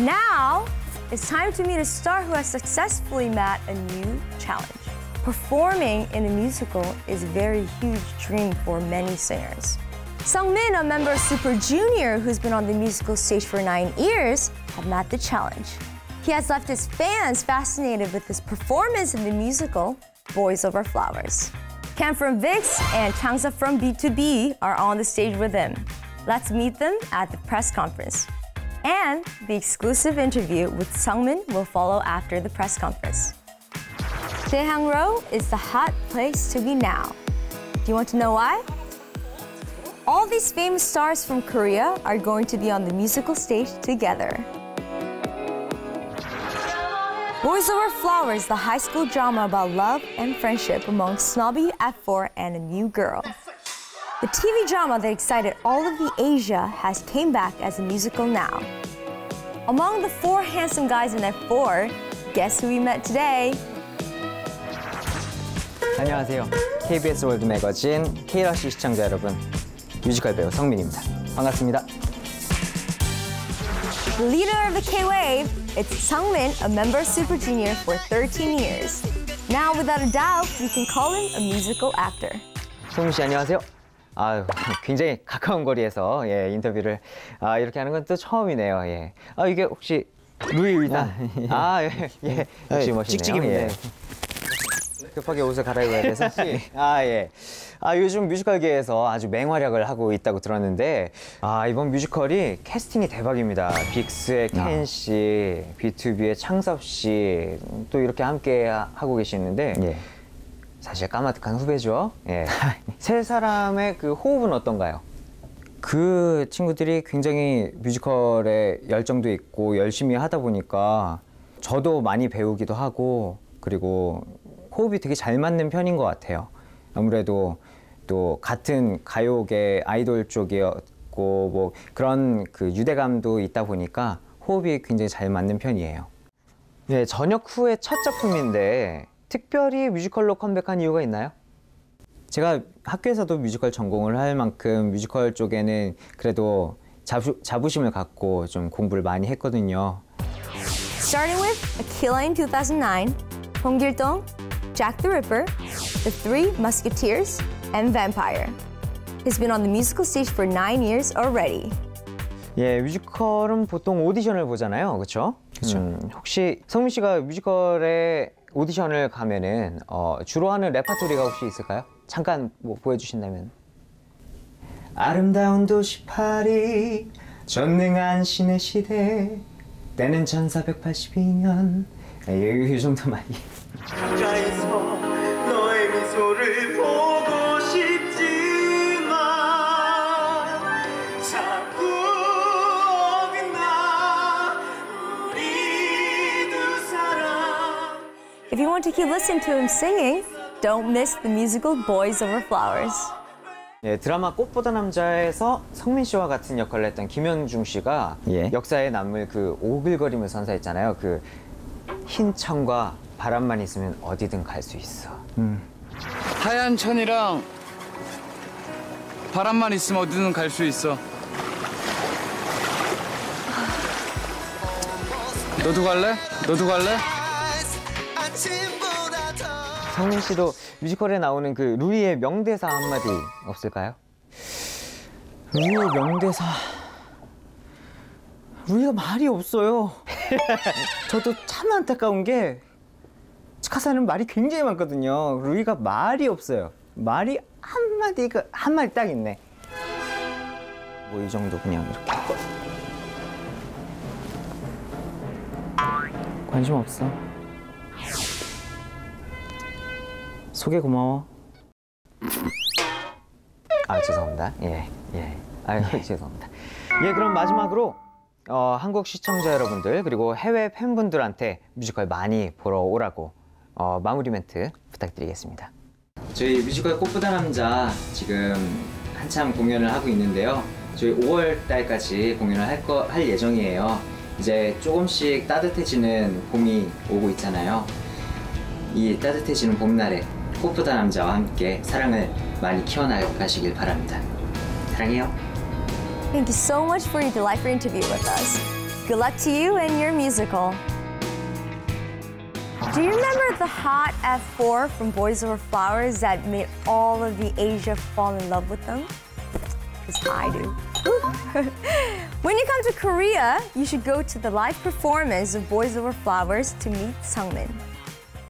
Now, it's time to meet a star who has successfully met a new challenge. Performing in a musical is a very huge dream for many singers. Sungmin, a member of Super Junior who's been on the musical stage for nine years, have met the challenge. He has left his fans fascinated with his performance in the musical Boys Over Flowers. Cam from VIX and Changsa from B2B are on the stage with him. Let's meet them at the press conference. And the exclusive interview with Sungmin will follow after the press conference. Daehang-ro is the hot place to be now. Do you want to know why? All these famous stars from Korea are going to be on the musical stage together. Boys Over Flowers, the high school drama about love and friendship among snobby F4 and a new girl. The TV drama that excited all of the Asia has came back as a musical now. Among the four handsome guys in F4, guess who we met today? 안녕하세요. KBS 월드 매거진 K러시 시청자 여러분. 뮤지컬 배우 성민입니다. 반갑습니다. The leader of the K-Wave, it's Sungmin, a member of Super Junior for 13 years. Now, without a doubt, we can call him a musical actor. 성민 씨 안녕하세요. 아유, 굉장히 가까운 거리에서 예, 인터뷰를 아, 이렇게 하는 건 또 처음이네요. 예. 아, 이게 혹시 루이 위탄. 아, 예. 예. 역시 예, 멋있네요. 찍찍입니다. 예. 급하게 옷을 갈아입어야 돼서. 아, 예. 아, 요즘 뮤지컬계에서 아주 맹활약을 하고 있다고 들었는데, 아, 이번 뮤지컬이 캐스팅이 대박입니다. 빅스의 켄 씨, B2B의 창섭 씨, 또 이렇게 함께 하- 하고 계시는데, 예. 사실 까마득한 후배죠. 예. 세 사람의 그 호흡은 어떤가요? 그 친구들이 굉장히 뮤지컬에 열정도 있고 열심히 하다 보니까 저도 많이 배우기도 하고 그리고 호흡이 되게 잘 맞는 편인 것 같아요. 아무래도 또 같은 가요계 아이돌 쪽이었고 뭐 그런 그 유대감도 있다 보니까 호흡이 굉장히 잘 맞는 편이에요. 네, 전역 후의 첫 작품인데 특별히 뮤지컬로 컴백한 이유가 있나요? 제가 학교에서도 뮤지컬 전공을 할 만큼 뮤지컬 쪽에는 그래도 자부, 자부심을 갖고 좀 공부를 많이 했거든요. Starting with Aquila in 2009, Hong Gil-dong, Jack the Ripper, The Three Musketeers, and Vampire. He's been on the musical stage for nine years already. 예, 뮤지컬은 보통 오디션을 보잖아요. 그렇죠? 그쵸. 혹시 성민 씨가 뮤지컬에 오디션을 가면은 어, 주로 하는 레파토리가 혹시 있을까요? 잠깐 뭐 보여주신다면. 아름다운 도시 파리 전능한 신의 시대 때는 1482년 이, 이 정도만 가 If you want to keep listening to him singing, don't miss the musical Boys Over Flowers. 예, 드라마 꽃보다 남자에서 성민 씨와 같은 역할을 했던 김현중 씨가 예. 역사에 남을 그 오글거림을 선사했잖아요. 그 흰 천과 바람만 있으면 어디든 갈 수 있어. 하얀 천이랑 바람만 있으면 어디든 갈 수 있어. 너도 갈래? 너도 갈래? 성민 씨도 뮤지컬에 나오는 그 루이의 명대사 한마디 없을까요? 루이의 명대사. 루이가 말이 없어요. 저도 참 안타까운 게 치카사는 말이 굉장히 많거든요. 루이가 말이 없어요. 말이 한마디가 한마디 딱 있네. 뭐 이 정도 그냥 이렇게. 관심 없어. 소개 고마워. 아 죄송합니다. 예 예. 아유 죄송합니다. 예 그럼 마지막으로 어, 한국 시청자 여러분들 그리고 해외 팬분들한테 뮤지컬 많이 보러 오라고 어, 마무리 멘트 부탁드리겠습니다. 저희 뮤지컬 꽃보다 남자 지금 한참 공연을 하고 있는데요. 저희 5월 달까지 공연을 할, 거, 할 예정이에요. 이제 조금씩 따뜻해지는 봄이 오고 있잖아요. 이 따뜻해지는 봄날에 꽃보다 남자와 함께 사랑을 많이 키워나가시길 바랍니다. 사랑해요. Thank you so much for your delightful interview with us. Good luck to you and your musical. Do you remember the hot F4 from Boys Over Flowers that made all of the Asia fall in love with them? Because I do. when you come to Korea, you should go to the live performance of Boys Over Flowers to meet Sungmin.